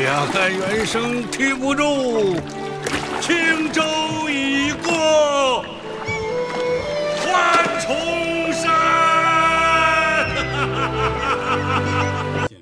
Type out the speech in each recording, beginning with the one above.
两岸猿声啼不住，轻舟已过万重山。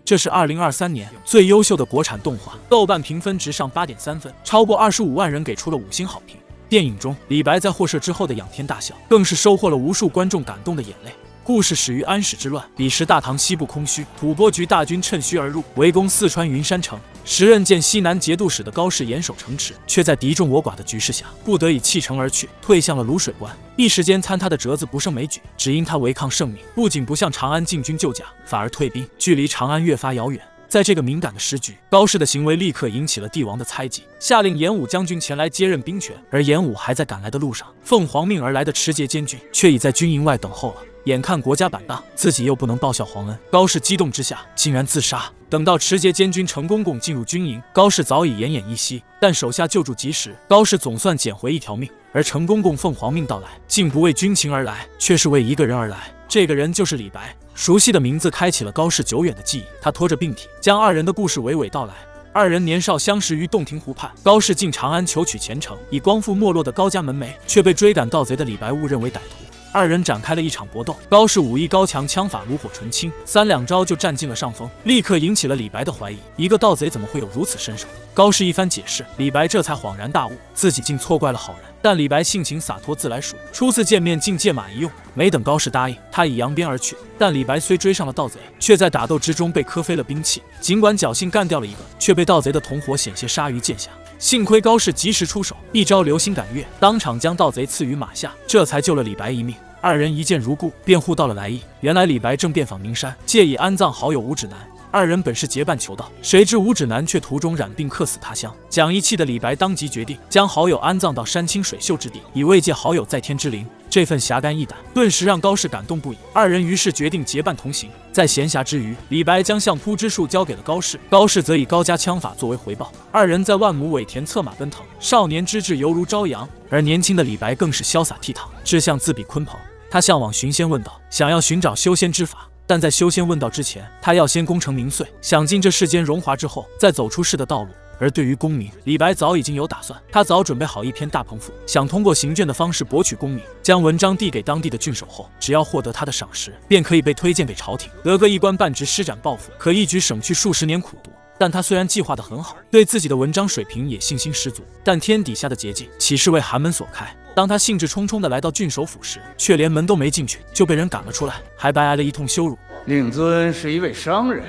这是二零二三年最优秀的国产动画，豆瓣评分直上八点三分，超过二十五万人给出了五星好评。电影中，李白在获赦之后的仰天大笑，更是收获了无数观众感动的眼泪。故事始于安史之乱，彼时大唐西部空虚，吐蕃局大军趁虚而入，围攻四川云山城。时任见西南节度使的高适严守城池，却在敌众我寡的局势下，不得已弃城而去，退向了卤水关。一时间，参他的折子不胜枚举，只因他违抗圣命，不仅不向长安进军救驾，反而退兵，距离长安越发遥远。在这个敏感的时局，高适的行为立刻引起了帝王的猜忌，下令演武将军前来接任兵权。而演武还在赶来的路上，奉皇命而来的持节监军却已在军营外等候了。眼看国家板荡，自己又不能报效皇恩，高适激动之下竟然自杀。等到持节监军程公公进入军营，高适早已奄奄一息。但手下救助及时，高适总算捡回一条命。而程公公奉皇命到来，竟不为军情而来，却是为一个人而来。这个人就是李白。熟悉的名字开启了高适久远的记忆。他拖着病体，将二人的故事娓娓道来。二人年少相识于洞庭湖畔，高适进长安求取前程，以光复没落的高家门楣，却被追赶盗贼的李白误认为歹徒。二人展开了一场搏斗，高氏武艺高强，枪法炉火纯青，三两招就占尽了上风，立刻引起了李白的怀疑：一个盗贼怎么会有如此身手？高氏一番解释，李白这才恍然大悟，自己竟错怪了好人。但李白性情洒脱，自来熟，初次见面竟借马一用。没等高氏答应，他已扬鞭而去。但李白虽追上了盗贼，却在打斗之中被磕飞了兵器。尽管侥幸干掉了一个，却被盗贼的同伙险些杀于剑下。幸亏高适及时出手，一招流星赶月，当场将盗贼刺于马下，这才救了李白一命。二人一见如故，便互道了来意。原来李白正遍访名山，借以安葬好友吴指南。二人本是结伴求道，谁知吴指南却途中染病客死他乡。讲义气的李白当即决定将好友安葬到山清水秀之地，以慰藉好友在天之灵。这份侠肝义胆，顿时让高适感动不已。二人于是决定结伴同行。在闲暇之余，李白将相扑之术交给了高适，高适则以高家枪法作为回报。二人在万亩苇田策马奔腾，少年之志犹如朝阳。而年轻的李白更是潇洒倜傥，志向自比鲲鹏。他向往寻仙问道，想要寻找修仙之法。但在修仙问道之前，他要先功成名遂，享尽这世间荣华之后，再走出世的道路。而对于功名，李白早已经有打算。他早准备好一篇大鹏赋，想通过行卷的方式博取功名。将文章递给当地的郡守后，只要获得他的赏识，便可以被推荐给朝廷，得个一官半职，施展抱负，可一举省去数十年苦读。但他虽然计划得很好，对自己的文章水平也信心十足，但天底下的捷径岂是为寒门所开？当他兴致冲冲地来到郡守府时，却连门都没进去，就被人赶了出来，还白挨了一通羞辱。令尊是一位商人，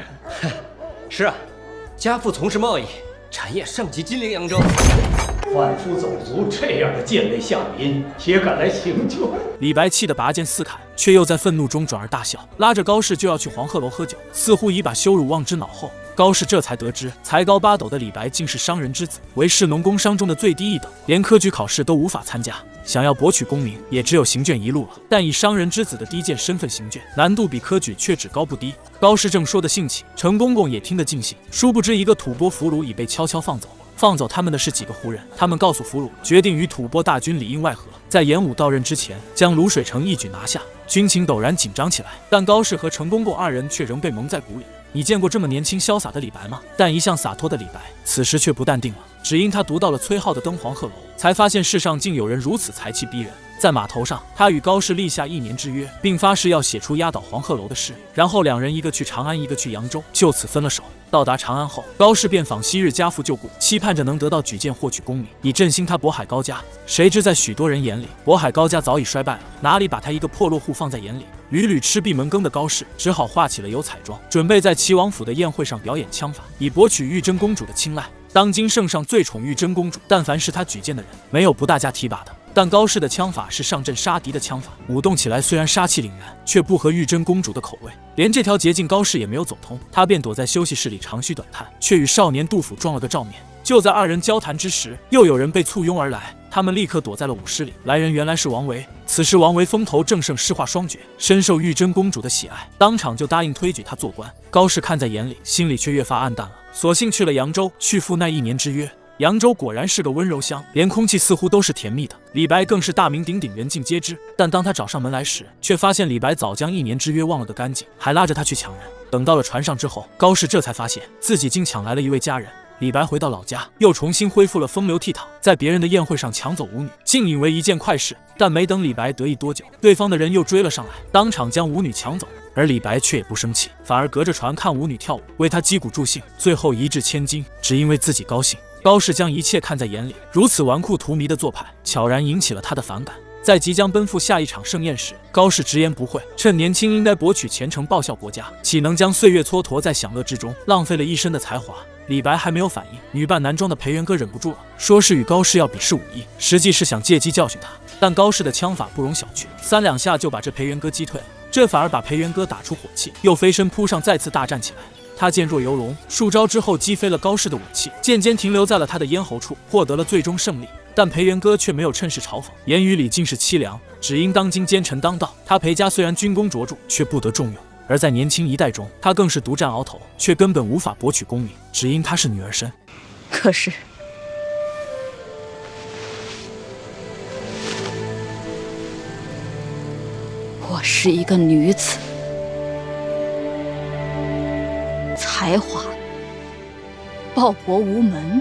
是啊，家父从事贸易，产业上及金陵扬州。贩夫走卒这样的贱类下民也敢来行救？李白气得拔剑四砍，却又在愤怒中转而大笑，拉着高适就要去黄鹤楼喝酒，似乎已把羞辱忘之脑后。高适这才得知，才高八斗的李白竟是商人之子，为士农工商中的最低一等，连科举考试都无法参加。想要博取功名，也只有行卷一路了。但以商人之子的低贱身份行卷，难度比科举却只高不低。高适正说得兴起，程公公也听得尽兴。殊不知，一个吐蕃俘虏已被悄悄放走。放走他们的是几个胡人，他们告诉俘虏，决定与吐蕃大军里应外合，在演武到任之前，将卤水城一举拿下。军情陡然紧张起来，但高适和程公公二人却仍被蒙在鼓里。你见过这么年轻潇洒的李白吗？但一向洒脱的李白，此时却不淡定了。只因他读到了崔颢的《登黄鹤楼》，才发现世上竟有人如此才气逼人。在码头上，他与高适立下一年之约，并发誓要写出压倒黄鹤楼的诗。然后两人一个去长安，一个去扬州，就此分了手。到达长安后，高适便访昔日家父旧故，期盼着能得到举荐，获取功名，以振兴他渤海高家。谁知在许多人眼里，渤海高家早已衰败了，哪里把他一个破落户放在眼里？屡屡吃闭门羹的高适，只好化起了油彩妆，准备在齐王府的宴会上表演枪法，以博取玉真公主的青睐。当今圣上最宠玉真公主，但凡是他举荐的人，没有不大加提拔的。但高适的枪法是上阵杀敌的枪法，舞动起来虽然杀气凛然，却不合玉真公主的口味。连这条捷径高适也没有走通，他便躲在休息室里长吁短叹，却与少年杜甫撞了个照面。就在二人交谈之时，又有人被簇拥而来，他们立刻躲在了舞室里。来人原来是王维。此时王维风头正盛，诗画双绝，深受玉真公主的喜爱，当场就答应推举他做官。高适看在眼里，心里却越发暗淡了，索性去了扬州，去赴那一年之约。扬州果然是个温柔乡，连空气似乎都是甜蜜的。李白更是大名鼎鼎，人尽皆知。但当他找上门来时，却发现李白早将一年之约忘了个干净，还拉着他去抢人。等到了船上之后，高适这才发现自己竟抢来了一位佳人。李白回到老家，又重新恢复了风流倜傥，在别人的宴会上抢走舞女，竟以为一件快事。但没等李白得意多久，对方的人又追了上来，当场将舞女抢走。而李白却也不生气，反而隔着船看舞女跳舞，为她击鼓助兴，最后一掷千金，只因为自己高兴。高适将一切看在眼里，如此纨绔荼蘼的做派，悄然引起了他的反感。在即将奔赴下一场盛宴时，高适直言不讳，趁年轻应该博取前程，报效国家，岂能将岁月蹉跎在享乐之中，浪费了一身的才华？李白还没有反应，女扮男装的裴元歌忍不住了，说是与高适要比试武艺，实际是想借机教训他。但高适的枪法不容小觑，三两下就把这裴元歌击退了。这反而把裴元歌打出火气，又飞身扑上，再次大战起来。他剑若游龙，数招之后击飞了高适的武器，剑尖停留在了他的咽喉处，获得了最终胜利。但裴元歌却没有趁势嘲讽，言语里尽是凄凉。只因当今奸臣当道，他裴家虽然军功卓著，却不得重用；而在年轻一代中，他更是独占鳌头，却根本无法博取功名，只因他是女儿身。可是，我是一个女子，才华报国无门。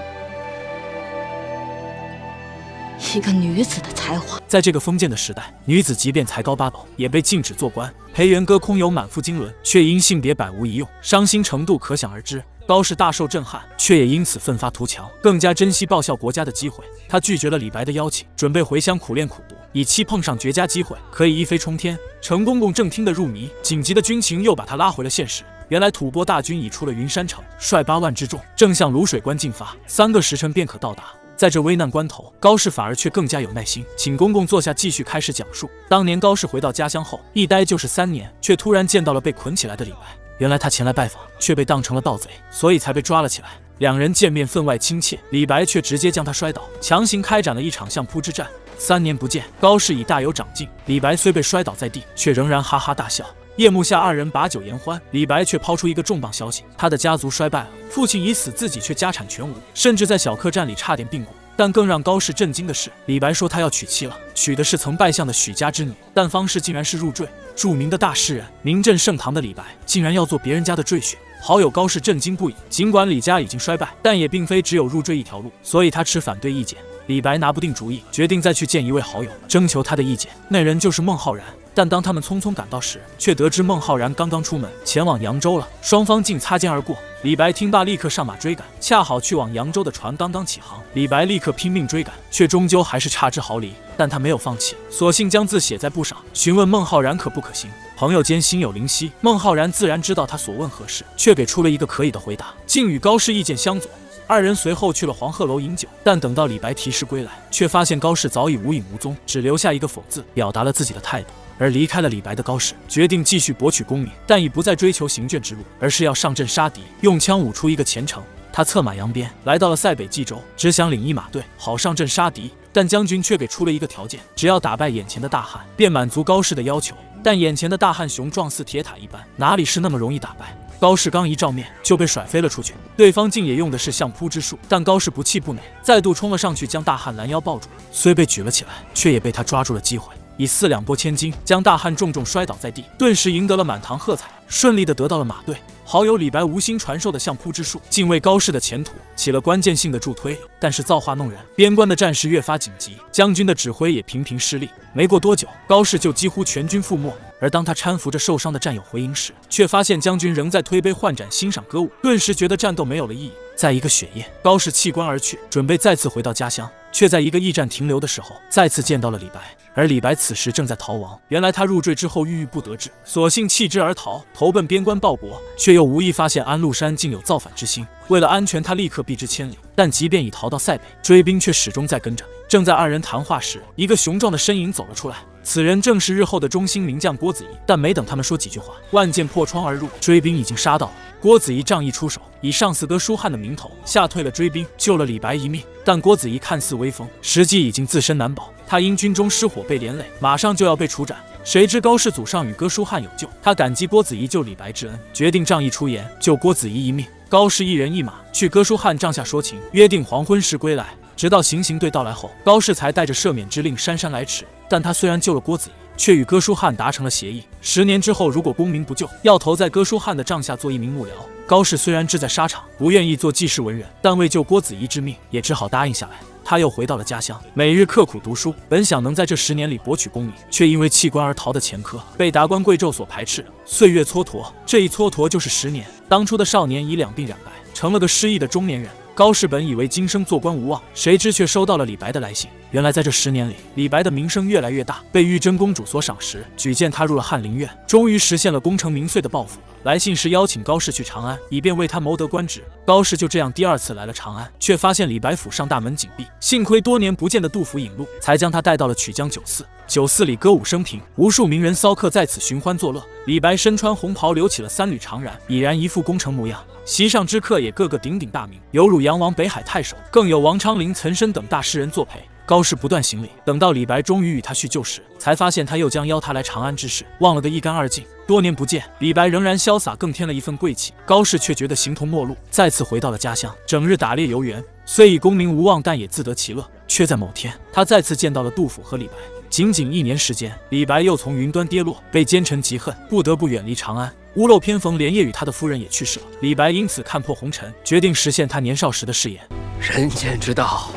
一个女子的才华，在这个封建的时代，女子即便才高八斗，也被禁止做官。裴元歌空有满腹经纶，却因性别百无一用，伤心程度可想而知。高适大受震撼，却也因此奋发图强，更加珍惜报效国家的机会。他拒绝了李白的邀请，准备回乡苦练苦读，以期碰上绝佳机会，可以一飞冲天。程公公正听得入迷，紧急的军情又把他拉回了现实。原来吐蕃大军已出了云山城，率八万之众，正向卤水关进发，三个时辰便可到达。在这危难关头，高适反而却更加有耐心，请公公坐下，继续开始讲述。当年高适回到家乡后，一待就是三年，却突然见到了被捆起来的李白。原来他前来拜访，却被当成了盗贼，所以才被抓了起来。两人见面分外亲切，李白却直接将他摔倒，强行开展了一场相扑之战。三年不见，高适已大有长进。李白虽被摔倒在地，却仍然哈哈大笑。夜幕下，二人把酒言欢。李白却抛出一个重磅消息：他的家族衰败了，父亲已死，自己却家产全无，甚至在小客栈里差点病故。但更让高适震惊的是，李白说他要娶妻了，娶的是曾拜相的许家之女，但方氏竟然是入赘。著名的大诗人、名震盛唐的李白，竟然要做别人家的赘婿。好友高适震惊不已。尽管李家已经衰败，但也并非只有入赘一条路，所以他持反对意见。李白拿不定主意，决定再去见一位好友，征求他的意见。那人就是孟浩然。但当他们匆匆赶到时，却得知孟浩然刚刚出门前往扬州了，双方竟擦肩而过。李白听罢，立刻上马追赶，恰好去往扬州的船刚刚起航，李白立刻拼命追赶，却终究还是差之毫厘。但他没有放弃，索性将字写在布上，询问孟浩然可不可行。朋友间心有灵犀，孟浩然自然知道他所问何事，却给出了一个可以的回答，竟与高适意见相左。二人随后去了黄鹤楼饮酒，但等到李白提示归来，却发现高适早已无影无踪，只留下一个否字，表达了自己的态度。而离开了李白的高适，决定继续博取功名，但已不再追求行卷之路，而是要上阵杀敌，用枪舞出一个前程。他策马扬鞭，来到了塞北冀州，只想领一马队，好上阵杀敌。但将军却给出了一个条件，只要打败眼前的大汉，便满足高适的要求。但眼前的大汉雄壮似铁塔一般，哪里是那么容易打败？高适刚一照面就被甩飞了出去，对方竟也用的是相扑之术，但高适不气不馁，再度冲了上去，将大汉拦腰抱住。虽被举了起来，却也被他抓住了机会，以四两拨千斤将大汉重重摔倒在地，顿时赢得了满堂喝彩，顺利的得到了马队。好友李白无心传授的相扑之术，竟为高适的前途起了关键性的助推。但是造化弄人，边关的战事越发紧急，将军的指挥也频频失利。没过多久，高适就几乎全军覆没。而当他搀扶着受伤的战友回营时，却发现将军仍在推杯换盏欣赏歌舞，顿时觉得战斗没有了意义。在一个雪夜，高适弃官而去，准备再次回到家乡，却在一个驿站停留的时候，再次见到了李白。而李白此时正在逃亡。原来他入赘之后郁郁不得志，索性弃之而逃，投奔边关报国，却又无意发现安禄山竟有造反之心。为了安全，他立刻避之千里。但即便已逃到塞北，追兵却始终在跟着。正在二人谈话时，一个雄壮的身影走了出来。此人正是日后的中兴名将郭子仪，但没等他们说几句话，万箭破窗而入，追兵已经杀到了。郭子仪仗义出手，以上司哥舒翰的名头吓退了追兵，救了李白一命。但郭子仪看似威风，实际已经自身难保。他因军中失火被连累，马上就要被处斩。谁知高氏祖上与哥舒翰有救，他感激郭子仪救李白之恩，决定仗义出言救郭子仪一命。高氏一人一马去哥舒翰帐下说情，约定黄昏时归来。直到行刑队到来后，高氏才带着赦免之令姗姗来迟。但他虽然救了郭子仪，却与哥舒翰达成了协议，十年之后如果功名不就，要投在哥舒翰的帐下做一名幕僚。高氏虽然志在沙场，不愿意做济世文人，但为救郭子仪之命，也只好答应下来。他又回到了家乡，每日刻苦读书，本想能在这十年里博取功名，却因为弃官而逃的前科，被达官贵胄所排斥。岁月蹉跎，这一蹉跎就是十年。当初的少年已两鬓染白，成了个失意的中年人。高氏本以为今生做官无望，谁知却收到了李白的来信。原来在这十年里，李白的名声越来越大，被玉真公主所赏识，举荐他入了翰林院，终于实现了功成名遂的抱负。来信是邀请高氏去长安，以便为他谋得官职。高氏就这样第二次来了长安，却发现李白府上大门紧闭。幸亏多年不见的杜甫引路，才将他带到了曲江酒肆。酒肆里歌舞升平，无数名人骚客在此寻欢作乐。李白身穿红袍，留起了三缕长髯，已然一副功成模样。席上之客也个个鼎鼎大名，有汝阳王、北海太守，更有王昌龄、岑参等大诗人作陪。高适不断行礼，等到李白终于与他叙旧时，才发现他又将邀他来长安之事忘了个一干二净。多年不见，李白仍然潇洒，更添了一份贵气。高适却觉得形同陌路，再次回到了家乡，整日打猎游园。虽已功名无望，但也自得其乐。却在某天，他再次见到了杜甫和李白。仅仅一年时间，李白又从云端跌落，被奸臣嫉恨，不得不远离长安。屋漏偏逢连夜雨，他的夫人也去世了。李白因此看破红尘，决定实现他年少时的誓言。人间之道，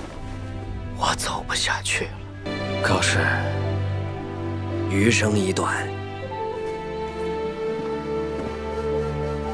我走不下去了。可是余生已短，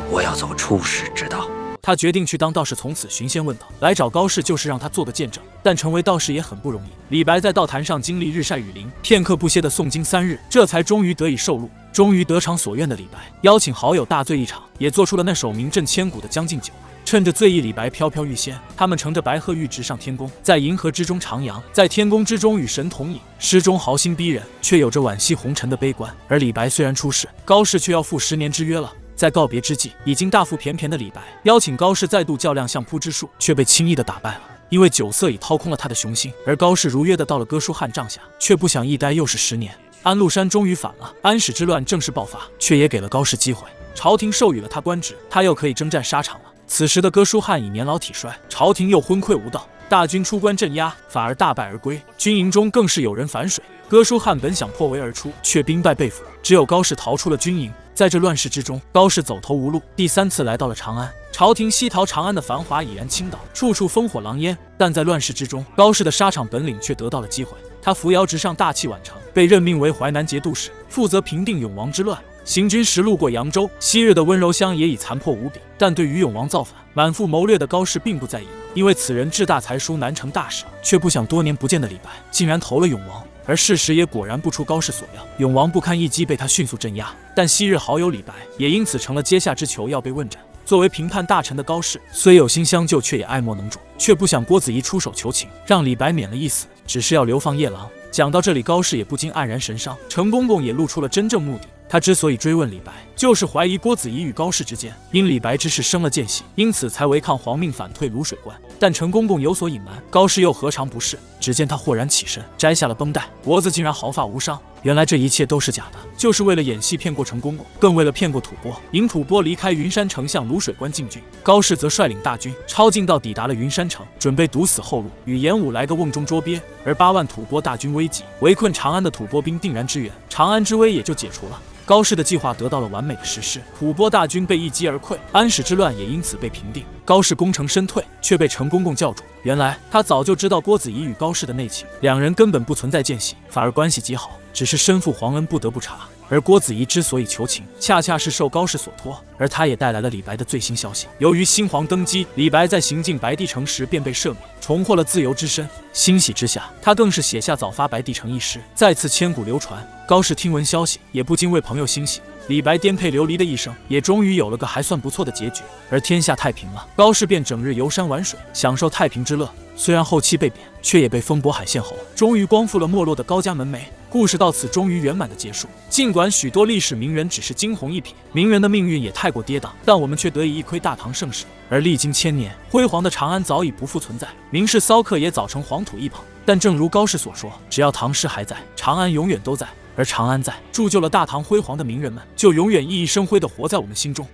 我要走出世之道。他决定去当道士，从此寻仙问道。来找高适就是让他做个见证。但成为道士也很不容易。李白在道坛上经历日晒雨淋，片刻不歇的诵经三日，这才终于得以受禄。终于得偿所愿的李白，邀请好友大醉一场，也做出了那首名震千古的《将进酒》。趁着醉意，李白飘飘欲仙。他们乘着白鹤玉直上天宫，在银河之中徜徉，在天宫之中与神同饮。诗中豪心逼人，却有着惋惜红尘的悲观。而李白虽然出世，高适却要赴十年之约了。在告别之际，已经大腹便便的李白邀请高适再度较量相扑之术，却被轻易的打败了。因为酒色已掏空了他的雄心，而高适如约的到了哥舒翰帐下，却不想一待又是十年。安禄山终于反了，安史之乱正式爆发，却也给了高适机会。朝廷授予了他官职，他又可以征战沙场了。此时的哥舒翰已年老体衰，朝廷又昏聩无道，大军出关镇压，反而大败而归。军营中更是有人反水。哥舒翰本想破围而出，却兵败被俘，只有高适逃出了军营。在这乱世之中，高适走投无路，第三次来到了长安。朝廷西逃长安的繁华已然倾倒，处处烽火狼烟。但在乱世之中，高适的沙场本领却得到了机会。他扶摇直上，大器晚成，被任命为淮南节度使，负责平定永王之乱。行军时路过扬州，昔日的温柔乡也已残破无比。但对于永王造反、满腹谋略的高适并不在意，因为此人志大才疏，难成大事。却不想多年不见的李白，竟然投了永王。而事实也果然不出高氏所料，永王不堪一击，被他迅速镇压。但昔日好友李白也因此成了阶下之囚，要被问斩。作为评判大臣的高氏，虽有心相救，却也爱莫能助。却不想郭子仪出手求情，让李白免了一死，只是要流放夜郎。讲到这里，高氏也不禁黯然神伤。程公公也露出了真正目的。他之所以追问李白，就是怀疑郭子仪与高适之间因李白之事生了间隙，因此才违抗皇命反退卤水关。但陈公公有所隐瞒，高适又何尝不是？只见他豁然起身，摘下了绷带，脖子竟然毫发无伤。原来这一切都是假的，就是为了演戏骗过陈公公，更为了骗过吐蕃，引吐蕃离开云山城向卤水关进军。高适则率领大军抄近道，抵达了云山城，准备堵死后路，与严武来个瓮中捉鳖。而八万吐蕃大军危急，围困长安的吐蕃兵定然支援，长安之危也就解除了。高适的计划得到了完美的实施，吐蕃大军被一击而溃，安史之乱也因此被平定。高氏功成身退，却被陈公公叫住。原来他早就知道郭子仪与高氏的内情，两人根本不存在间隙，反而关系极好，只是身负皇恩不得不查。而郭子仪之所以求情，恰恰是受高氏所托，而他也带来了李白的最新消息。由于新皇登基，李白在行进白帝城时便被赦免，重获了自由之身。欣喜之下，他更是写下《早发白帝城》一诗，再次千古流传。高适听闻消息，也不禁为朋友欣喜。李白颠沛流离的一生，也终于有了个还算不错的结局。而天下太平了，高适便整日游山玩水，享受太平之乐。虽然后期被贬，却也被封渤海县侯，终于光复了没落的高家门楣。故事到此终于圆满的结束。尽管许多历史名人只是惊鸿一瞥，名人的命运也太过跌宕，但我们却得以一窥大唐盛世。而历经千年，辉煌的长安早已不复存在，名士骚客也早成黄土一旁。但正如高适所说，只要唐诗还在，长安永远都在。而长安在，铸就了大唐辉煌的名人们，就永远熠熠生辉的活在我们心中。